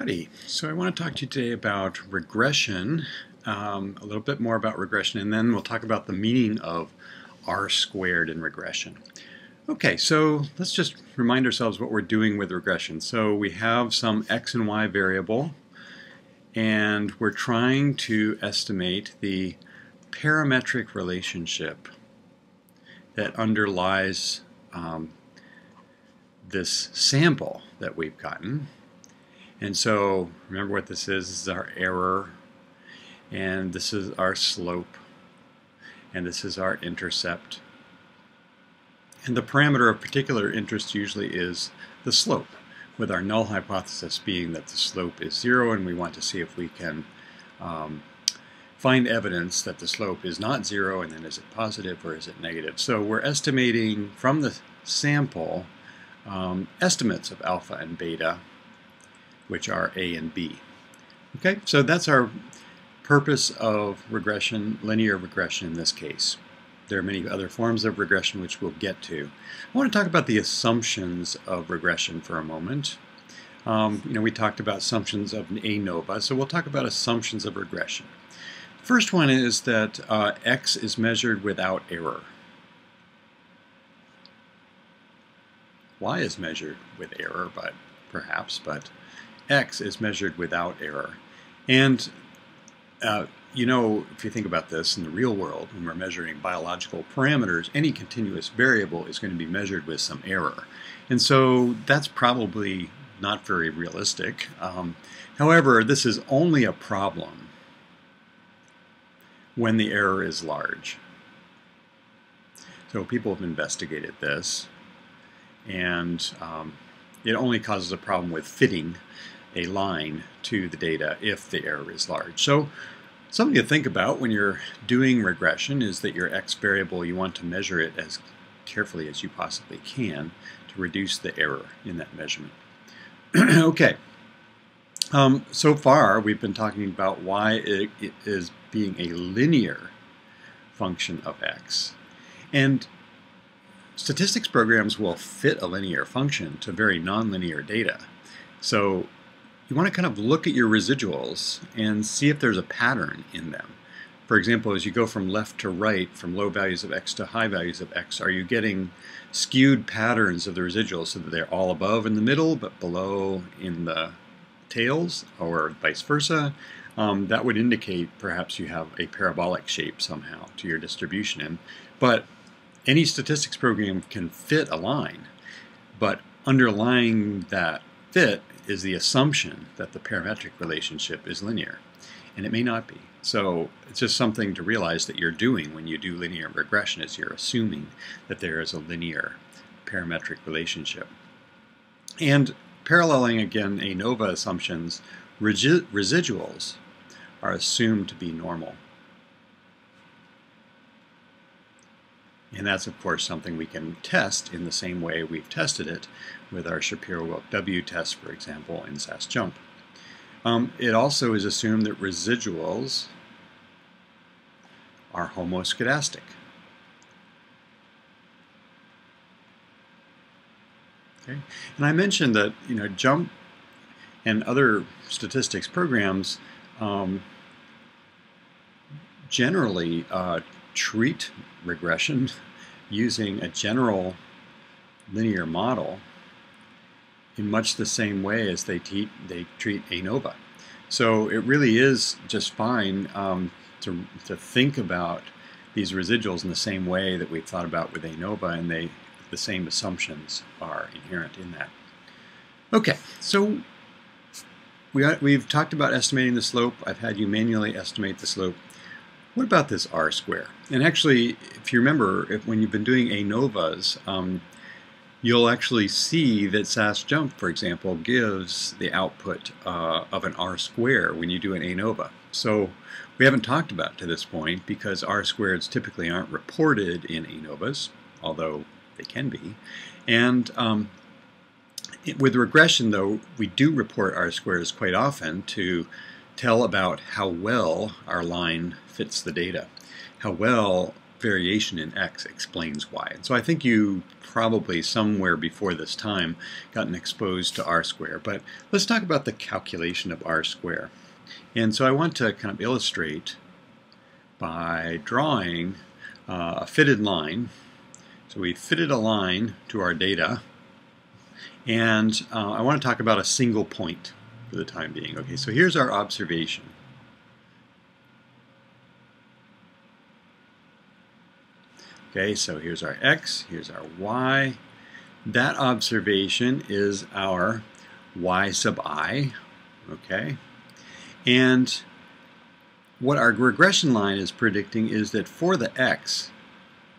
Howdy. So I want to talk to you today about regression, um, a little bit more about regression, and then we'll talk about the meaning of r squared in regression. Okay, so let's just remind ourselves what we're doing with regression. So we have some x and y variable, and we're trying to estimate the parametric relationship that underlies um, this sample that we've gotten. And so remember what this is. This is our error, and this is our slope, and this is our intercept. And the parameter of particular interest usually is the slope, with our null hypothesis being that the slope is zero, and we want to see if we can um, find evidence that the slope is not zero, and then is it positive or is it negative. So we're estimating from the sample um, estimates of alpha and beta which are A and B. Okay, so that's our purpose of regression, linear regression in this case. There are many other forms of regression which we'll get to. I want to talk about the assumptions of regression for a moment. Um, you know, we talked about assumptions of ANOVA, so we'll talk about assumptions of regression. First one is that uh, x is measured without error. y is measured with error, but perhaps, but x is measured without error. And uh, you know, if you think about this in the real world, when we're measuring biological parameters, any continuous variable is going to be measured with some error. And so that's probably not very realistic. Um, however, this is only a problem when the error is large. So people have investigated this, and um, it only causes a problem with fitting a line to the data if the error is large. So something to think about when you're doing regression is that your x variable, you want to measure it as carefully as you possibly can to reduce the error in that measurement. okay, um, so far we've been talking about why it, it is being a linear function of x. And statistics programs will fit a linear function to very nonlinear data. So you want to kind of look at your residuals and see if there's a pattern in them. For example, as you go from left to right, from low values of x to high values of x, are you getting skewed patterns of the residuals so that they're all above in the middle but below in the tails or vice versa? Um, that would indicate perhaps you have a parabolic shape somehow to your distribution. But any statistics program can fit a line, but underlying that fit is the assumption that the parametric relationship is linear, and it may not be. So it's just something to realize that you're doing when you do linear regression is you're assuming that there is a linear parametric relationship. And paralleling again ANOVA assumptions, residuals are assumed to be normal. And that's, of course, something we can test in the same way we've tested it with our Shapiro-Wilk W test, for example, in SAS JMP. Um, it also is assumed that residuals are homoscedastic. Okay, and I mentioned that you know JMP and other statistics programs um, generally uh, treat regression using a general linear model in much the same way as they, they treat ANOVA. So it really is just fine um, to, to think about these residuals in the same way that we've thought about with ANOVA, and they the same assumptions are inherent in that. Okay, so we, we've talked about estimating the slope. I've had you manually estimate the slope. What about this r square? And actually, if you remember, if, when you've been doing ANOVAs, um, you'll actually see that SAS JMP, for example, gives the output uh, of an r square when you do an ANOVA. So we haven't talked about to this point because r squareds typically aren't reported in ANOVAs, although they can be. And um, with regression, though, we do report r squares quite often to tell about how well our line fits the data, how well variation in x explains y. And so I think you probably somewhere before this time gotten exposed to r square. But let's talk about the calculation of r square. And so I want to kind of illustrate by drawing uh, a fitted line. So we fitted a line to our data. And uh, I want to talk about a single point for the time being. Okay, so here's our observation. Okay, so here's our x, here's our y. That observation is our y sub i, okay? And what our regression line is predicting is that for the x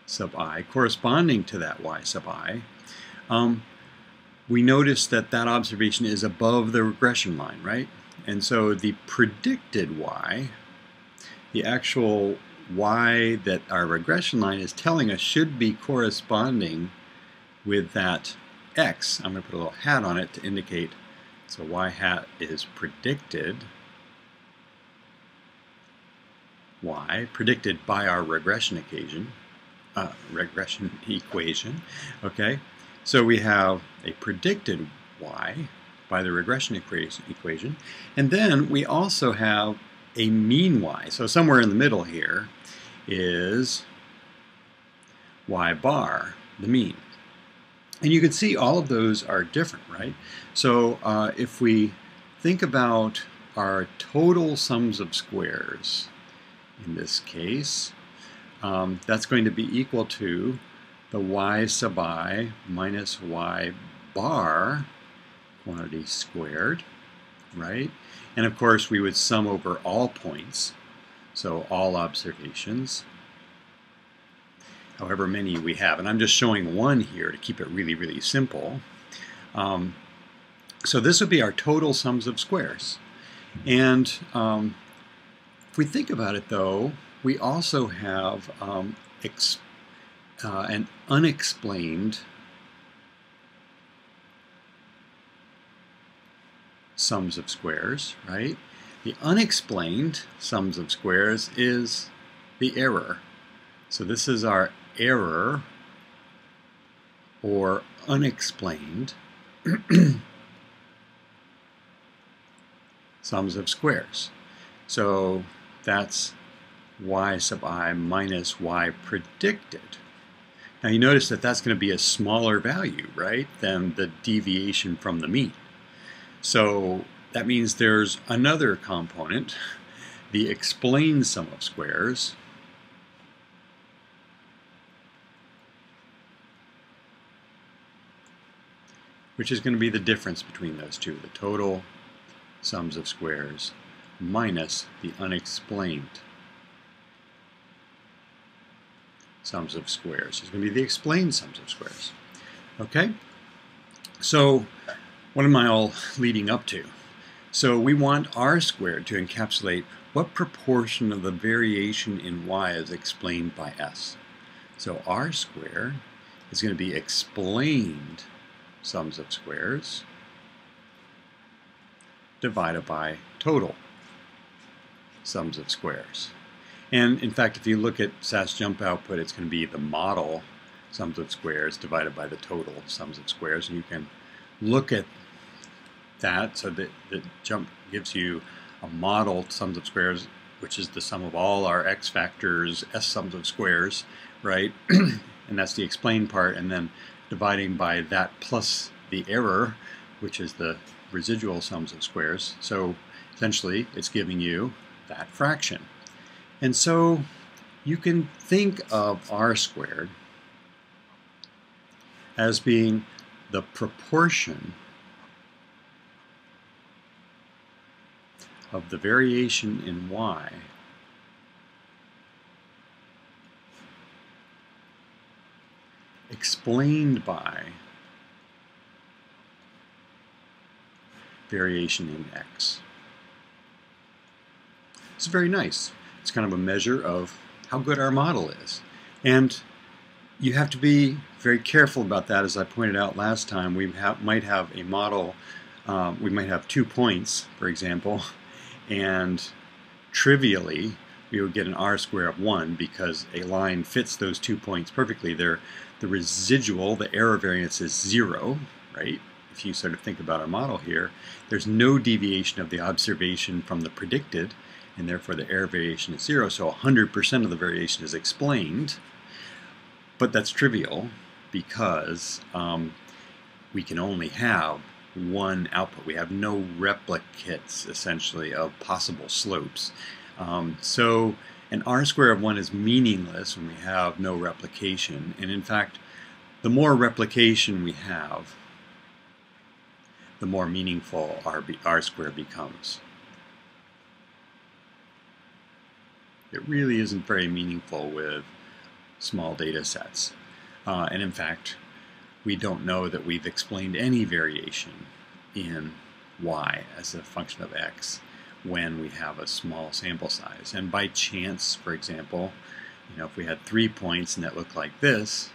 sub i, corresponding to that y sub i, um, we notice that that observation is above the regression line, right? And so the predicted y, the actual y that our regression line is telling us should be corresponding with that x. I'm going to put a little hat on it to indicate so y hat is predicted y predicted by our regression equation uh, regression equation okay so we have a predicted y by the regression equation and then we also have a mean y. So somewhere in the middle here is y bar, the mean. And you can see all of those are different, right? So uh, if we think about our total sums of squares, in this case, um, that's going to be equal to the y sub i minus y bar quantity squared, right? And of course, we would sum over all points, so all observations, however many we have. And I'm just showing one here to keep it really, really simple. Um, so this would be our total sums of squares. And um, if we think about it, though, we also have um, uh, an unexplained sums of squares, right? The unexplained sums of squares is the error. So this is our error or unexplained sums of squares. So that's y sub i minus y predicted. Now you notice that that's going to be a smaller value, right, than the deviation from the mean. So that means there's another component, the explained sum of squares, which is going to be the difference between those two, the total sums of squares minus the unexplained sums of squares. It's going to be the explained sums of squares. Okay? So what am I all leading up to? So we want r squared to encapsulate what proportion of the variation in y is explained by s. So r squared is going to be explained sums of squares divided by total sums of squares. And in fact, if you look at SAS JMP output, it's going to be the model sums of squares divided by the total sums of squares. And you can look at that. So that the JMP gives you a model sums of squares, which is the sum of all our x factors, s sums of squares, right? and that's the explained part. And then dividing by that plus the error, which is the residual sums of squares. So essentially, it's giving you that fraction. And so you can think of r squared as being the proportion of the variation in y explained by variation in x. It's very nice. It's kind of a measure of how good our model is. And you have to be very careful about that. As I pointed out last time, we might have a model, um, we might have two points, for example, and trivially, we would get an r square of 1 because a line fits those two points perfectly. There, the residual, the error variance is 0, right? If you sort of think about our model here, there's no deviation of the observation from the predicted, and therefore the error variation is 0, so 100% of the variation is explained. But that's trivial because um, we can only have one output. We have no replicates, essentially, of possible slopes. Um, so an r square of 1 is meaningless when we have no replication. And in fact, the more replication we have, the more meaningful r, r square becomes. It really isn't very meaningful with small data sets. Uh, and in fact, we don't know that we've explained any variation in y as a function of x when we have a small sample size. And by chance, for example, you know, if we had three points and that looked like this,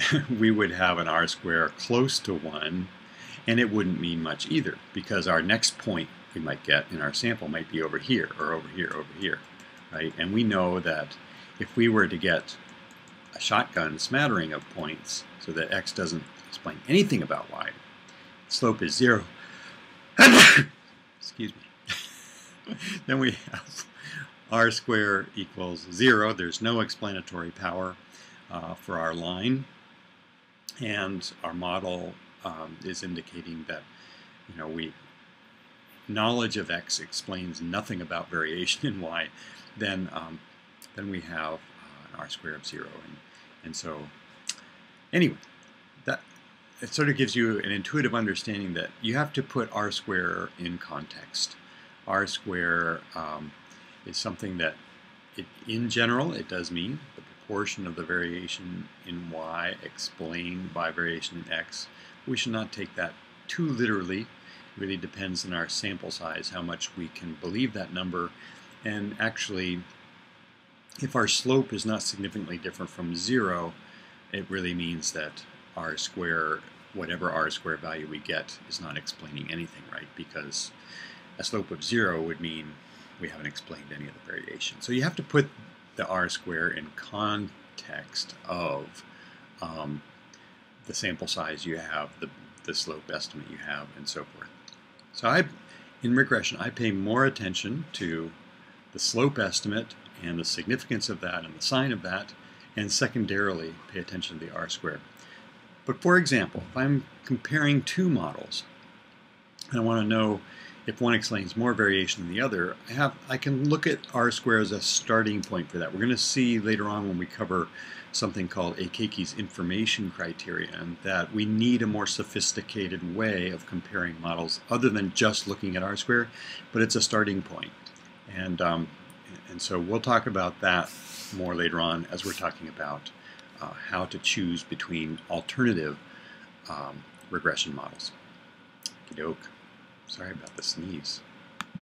we would have an r square close to 1, and it wouldn't mean much either, because our next point we might get in our sample might be over here, or over here, over here, right? And we know that if we were to get a shotgun smattering of points so that x doesn't explain anything about y, slope is 0, excuse me, then we have r squared equals 0. There's no explanatory power uh, for our line. And our model um, is indicating that, you know, we knowledge of x explains nothing about variation in y, then um, then we have r square of 0. And, and so, anyway, that it sort of gives you an intuitive understanding that you have to put r square in context. r square um, is something that, it, in general, it does mean the proportion of the variation in y explained by variation in x. We should not take that too literally. It really depends on our sample size, how much we can believe that number. And actually, if our slope is not significantly different from zero, it really means that r square, whatever r square value we get, is not explaining anything, right? Because a slope of zero would mean we haven't explained any of the variation. So you have to put the r square in context of um, the sample size you have, the, the slope estimate you have, and so forth. So I, in regression, I pay more attention to the slope estimate and the significance of that and the sign of that, and secondarily pay attention to the r squared. But for example, if I'm comparing two models, and I want to know if one explains more variation than the other, I have I can look at r squared as a starting point for that. We're going to see later on when we cover something called Akaike's information criterion that we need a more sophisticated way of comparing models other than just looking at r squared, but it's a starting point. And, um, and so we'll talk about that more later on as we're talking about uh, how to choose between alternative um, regression models. Okey doke. Sorry about the sneeze.